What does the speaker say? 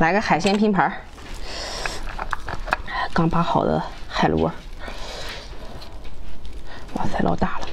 来个海鲜拼盘刚扒好的海螺。哇塞老大了。